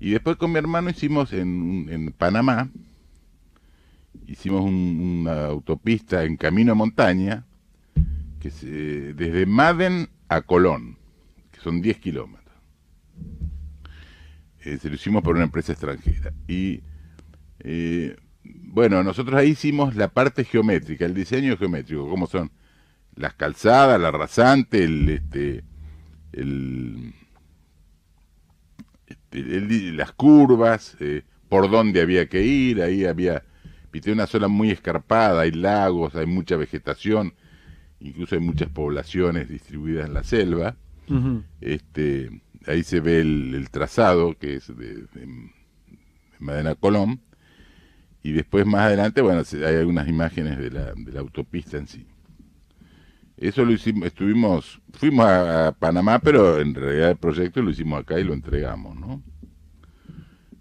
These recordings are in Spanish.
Y después con mi hermano hicimos en, en Panamá, hicimos una autopista en camino a montaña, que desde Maden a Colón, que son 10 kilómetros. Eh, se lo hicimos por una empresa extranjera. Y eh, bueno, nosotros ahí hicimos la parte geométrica, el diseño geométrico, como son las calzadas, la rasante, el, este, el, las curvas, eh, por dónde había que ir, ahí había, viste, una zona muy escarpada, hay lagos, hay mucha vegetación, incluso hay muchas poblaciones distribuidas en la selva. este, ahí se ve el, trazado, que es de, de Madena Colón, y después más adelante, bueno, hay algunas imágenes de la, de la autopista en sí. Eso lo hicimos, estuvimos, fuimos a, Panamá, pero en realidad el proyecto lo hicimos acá y lo entregamos, ¿no?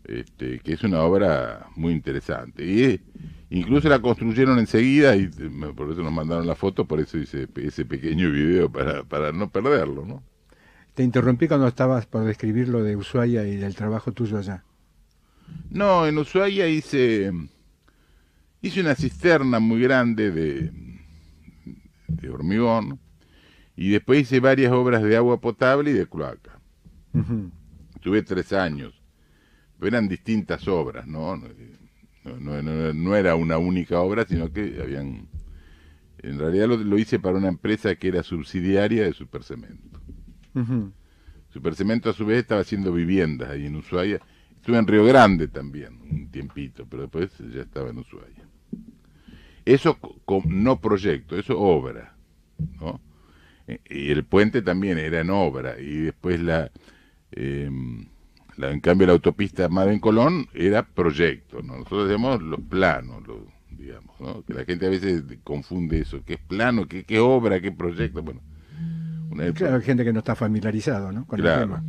Este, que es una obra muy interesante. Y incluso la construyeron enseguida y por eso nos mandaron la foto, por eso hice ese pequeño video para, para no perderlo, ¿no? Te interrumpí cuando estabas por describir lo de Ushuaia y del trabajo tuyo allá. No, en Ushuaia hice, hice una cisterna muy grande de, de hormigón y después hice varias obras de agua potable y de cloaca. Tuve tres años, eran distintas obras, ¿no? No, no, era una única obra, sino que habían... En realidad lo, hice para una empresa que era subsidiaria de Supercemento. Supercemento a su vez estaba haciendo viviendas ahí en Ushuaia Estuve en Río Grande también un tiempito, pero después ya estaba en Ushuaia. Eso no proyecto, eso obra, ¿no? E, y el puente también era en obra, y después la, em, la en cambio la autopista Madrid Colón era proyecto, nosotros hacemos los planos, digamos, ¿no? que la gente a veces confunde eso, qué es plano, qué, qué obra, qué proyecto, bueno. Una claro, hay gente que no está familiarizado ¿no? con el tema